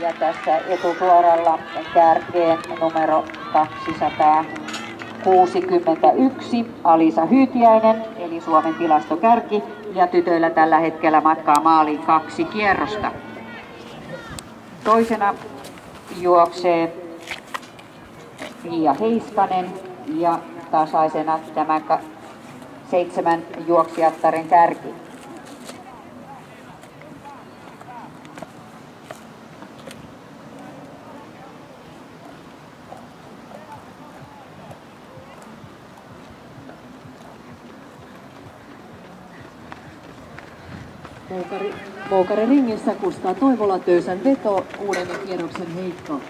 Ja tässä etusuoralla kärkeen numero 261 Alisa Hyytiäinen, eli Suomen tilastokärki. Ja tytöillä tällä hetkellä matkaa maaliin kaksi kierrosta. Toisena juoksee Pia Heiskanen ja tasaisena tämä seitsemän juoksijattaren kärki. Moukari, Moukari ringissä kustaa Toivola Töysän veto, kuudennen kierroksen heitto.